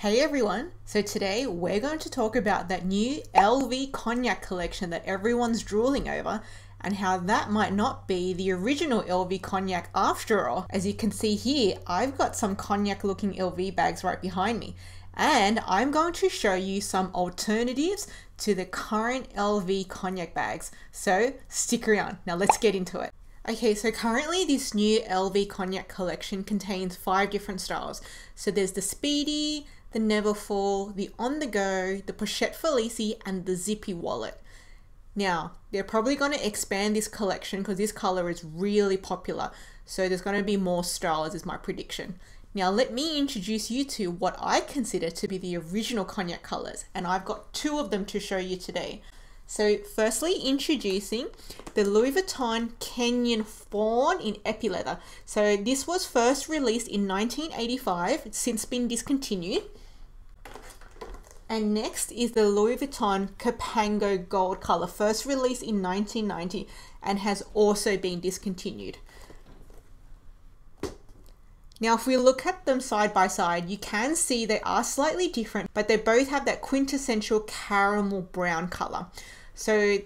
Hey everyone! So today we're going to talk about that new LV cognac collection that everyone's drooling over and how that might not be the original LV cognac after all. As you can see here, I've got some cognac looking LV bags right behind me and I'm going to show you some alternatives to the current LV cognac bags. So stick around. Now let's get into it. Okay, so currently this new LV cognac collection contains five different styles. So there's the Speedy, the Neverfull, the On the Go, the Pochette Felicie, and the Zippy Wallet. Now, they're probably going to expand this collection because this color is really popular. So there's going to be more styles is my prediction. Now let me introduce you to what I consider to be the original cognac colors and I've got two of them to show you today. So firstly, introducing the Louis Vuitton Kenyan Fawn in epi leather. So this was first released in 1985, it's since been discontinued. And next is the Louis Vuitton Cipango Gold color, first released in 1990 and has also been discontinued. Now, if we look at them side by side, you can see they are slightly different, but they both have that quintessential caramel brown color. So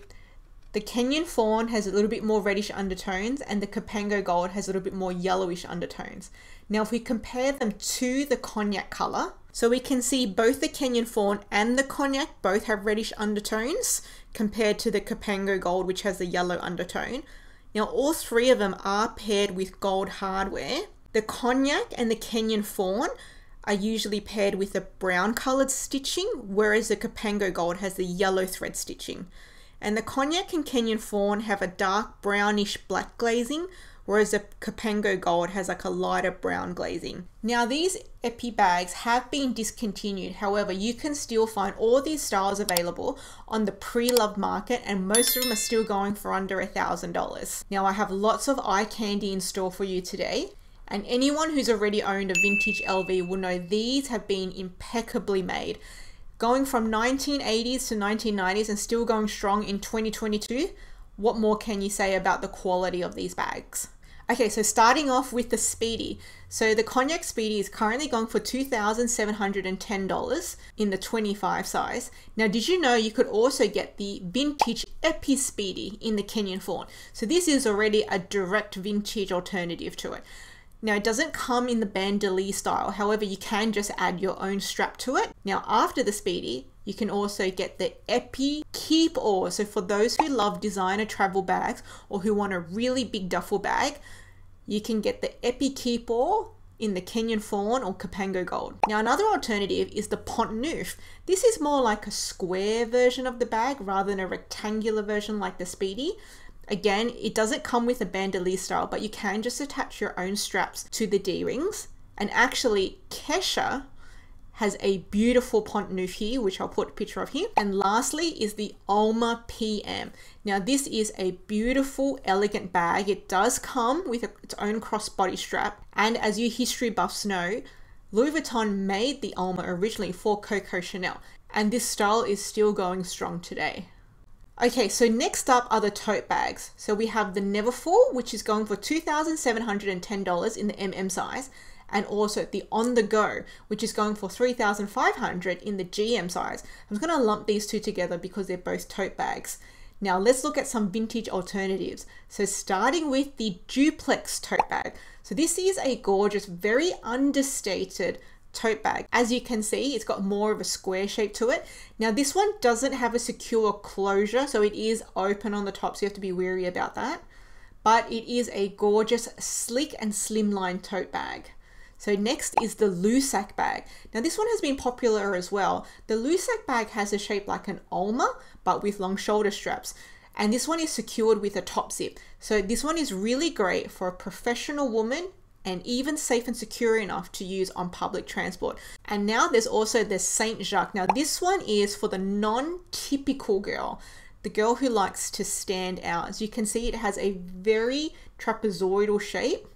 the Kenyan Fawn has a little bit more reddish undertones and the Cipango Gold has a little bit more yellowish undertones. Now, if we compare them to the cognac color, so we can see both the Kenyan Fawn and the Cognac both have reddish undertones compared to the Cipango Gold, which has the yellow undertone. Now, all three of them are paired with gold hardware. The Cognac and the Kenyan Fawn are usually paired with a brown coloured stitching, whereas the Cipango Gold has the yellow thread stitching. And the Cognac and Kenyan Fawn have a dark brownish black glazing, whereas the Cipango Gold has like a lighter brown glazing. Now these Epi bags have been discontinued, however you can still find all these styles available on the pre-loved market and most of them are still going for under a thousand dollars. Now I have lots of eye candy in store for you today and anyone who's already owned a vintage LV will know these have been impeccably made. Going from 1980s to 1990s and still going strong in 2022, what more can you say about the quality of these bags? Okay, so starting off with the Speedy. So the Cognac Speedy is currently going for $2,710 in the 25 size. Now, did you know you could also get the vintage Epi Speedy in the Kenyan Fawn? So this is already a direct vintage alternative to it. Now it doesn't come in the bandolier style, however you can just add your own strap to it. Now after the Speedy, you can also get the Epi Keepall. So for those who love designer travel bags or who want a really big duffel bag, you can get the Epi Keepall in the Kenyan Fawn or Cipango Gold. Now another alternative is the Pont Neuf. This is more like a square version of the bag rather than a rectangular version like the Speedy. Again, it doesn't come with a bandolier style, but you can just attach your own straps to the D-rings. And actually, Kesha has a beautiful Pont Neuf here, which I'll put a picture of here. And lastly is the Alma PM. Now this is a beautiful, elegant bag. It does come with its own crossbody strap. And as you history buffs know, Louis Vuitton made the Alma originally for Coco Chanel. And this style is still going strong today. Okay, so next up are the tote bags. So we have the Neverfull, which is going for $2,710 in the MM size, and also the On The Go, which is going for $3,500 in the GM size. I'm going to lump these two together because they're both tote bags. Now let's look at some vintage alternatives. So starting with the Duplex tote bag. So this is a gorgeous, very understated tote bag. As you can see, it's got more of a square shape to it. Now this one doesn't have a secure closure, so it is open on the top, so you have to be wary about that. But it is a gorgeous, sleek and slimline tote bag. So next is the Lussac bag. Now this one has been popular as well. The Lussac bag has a shape like an Alma, but with long shoulder straps. And this one is secured with a top zip. So this one is really great for a professional woman and even safe and secure enough to use on public transport. And now there's also the Saint Jacques. Now this one is for the non-typical girl, the girl who likes to stand out. As you can see, it has a very trapezoidal shape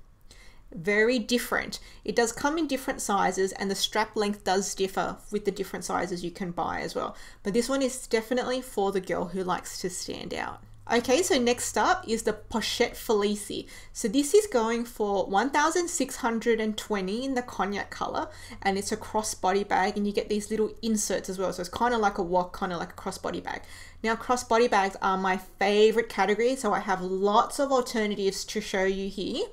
very different. It does come in different sizes and the strap length does differ with the different sizes you can buy as well. But this one is definitely for the girl who likes to stand out. Okay, so next up is the Pochette Felicie. So this is going for 1,620 in the cognac color and it's a crossbody bag and you get these little inserts as well. So it's kind of like a walk, kind of like a crossbody bag. Now crossbody bags are my favorite category, so I have lots of alternatives to show you here.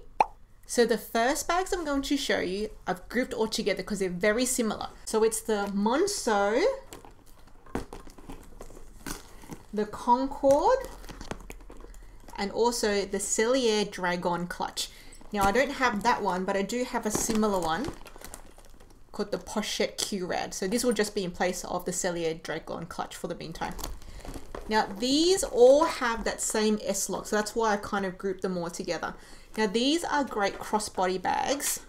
So the first bags I'm going to show you, I've grouped all together because they're very similar. So it's the Monceau, the Concorde, and also the Sellier Dragonne clutch. Now I don't have that one, but I do have a similar one called the Pochette Curad. So this will just be in place of the Sellier Dragonne clutch for the meantime. Now these all have that same S-lock, so that's why I kind of grouped them all together. Now these are great crossbody bags.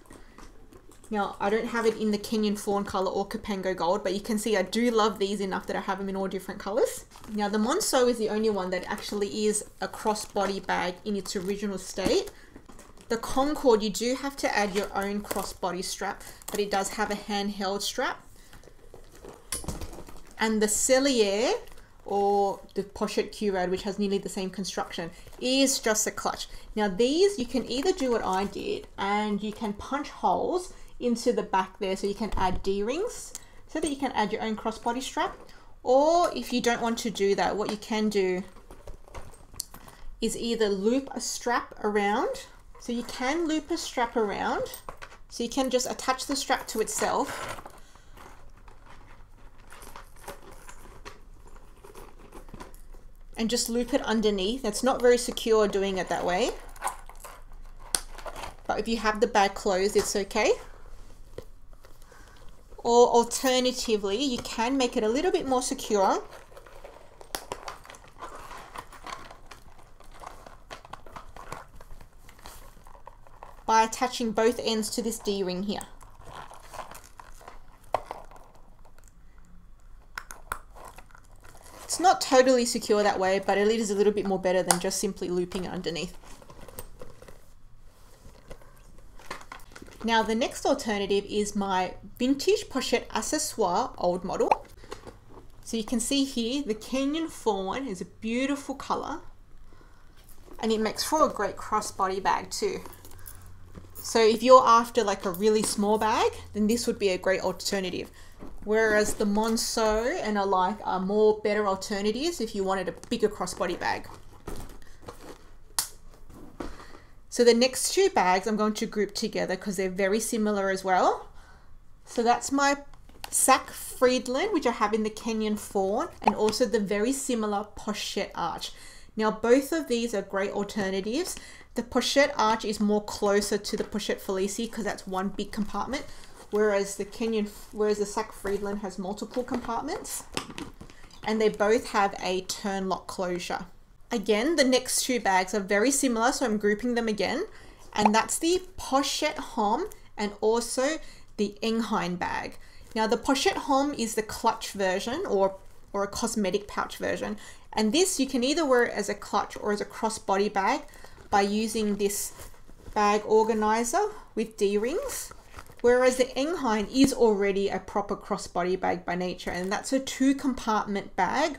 Now I don't have it in the Kenyan Fawn color or Cipango Gold, but you can see I do love these enough that I have them in all different colors. Now the Monceau is the only one that actually is a crossbody bag in its original state. The Concorde, you do have to add your own crossbody strap, but it does have a handheld strap. And the Sellier, or the Pochette Curad, which has nearly the same construction, is just a clutch. Now these, you can either do what I did, and you can punch holes into the back there so you can add D-rings, so that you can add your own crossbody strap. Or if you don't want to do that, what you can do is either loop a strap around. So you can loop a strap around. So you can just attach the strap to itself and just loop it underneath. It's not very secure doing it that way. But if you have the bag closed, it's okay. Or alternatively, you can make it a little bit more secure. by attaching both ends to this D-ring here. It's not totally secure that way, but it is a little bit more better than just simply looping it underneath. Now the next alternative is my vintage pochette accessoire old model. So you can see here the Kenyan fawn is a beautiful color and it makes for a great crossbody bag too. So if you're after like a really small bag, then this would be a great alternative. Whereas the Monceau and alike are more better alternatives if you wanted a bigger crossbody bag. So the next two bags I'm going to group together because they're very similar as well. So that's my Sac Friedland, which I have in the Kenyan Fawn, and also the very similar Pochette Arche. Now both of these are great alternatives. The Pochette Arche is more closer to the Pochette Felicie because that's one big compartment whereas the Kenyan, whereas the Sac Friedland has multiple compartments and they both have a turn lock closure. Again, the next two bags are very similar, so I'm grouping them again. And that's the Pochette Homme and also the Enghien bag. Now the Pochette Homme is the clutch version or, or a cosmetic pouch version. And this you can either wear as a clutch or as a crossbody bag by using this bag organizer with D-rings. Whereas the Enghien is already a proper crossbody bag by nature, and that's a two compartment bag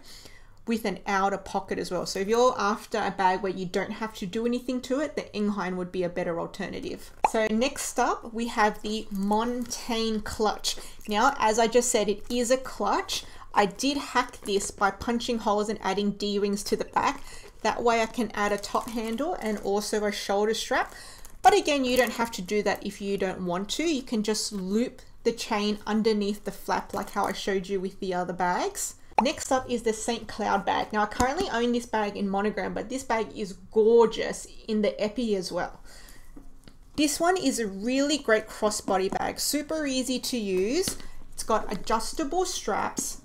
with an outer pocket as well. So if you're after a bag where you don't have to do anything to it, the Enghien would be a better alternative. So next up, we have the Montaigne clutch. Now, as I just said, it is a clutch. I did hack this by punching holes and adding D-rings to the back. That way I can add a top handle and also a shoulder strap. But again, you don't have to do that if you don't want to. You can just loop the chain underneath the flap like how I showed you with the other bags. Next up is the St. Cloud bag. Now I currently own this bag in monogram, but this bag is gorgeous in the epi as well. This one is a really great crossbody bag, super easy to use. It's got adjustable straps.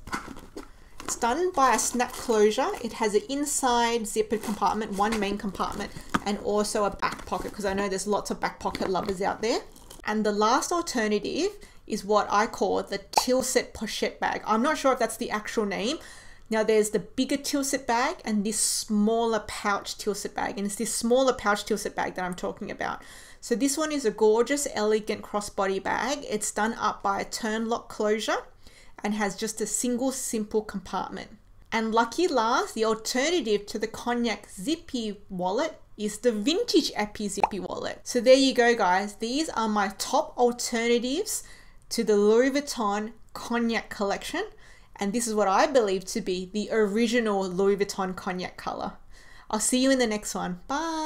It's done by a snap closure. It has an inside zippered compartment, one main compartment, and also a back pocket because I know there's lots of back pocket lovers out there. And the last alternative is what I call the Tilsitt pochette bag. I'm not sure if that's the actual name. Now there's the bigger Tilsitt bag and this smaller pouch Tilsitt bag. And it's this smaller pouch Tilsitt bag that I'm talking about. So this one is a gorgeous, elegant crossbody bag. It's done up by a turn lock closure and has just a single simple compartment. And lucky last, the alternative to the cognac zippy wallet is the vintage Epi Zippy wallet. So there you go, guys. These are my top alternatives to the Louis Vuitton cognac collection. And this is what I believe to be the original Louis Vuitton cognac color. I'll see you in the next one. Bye.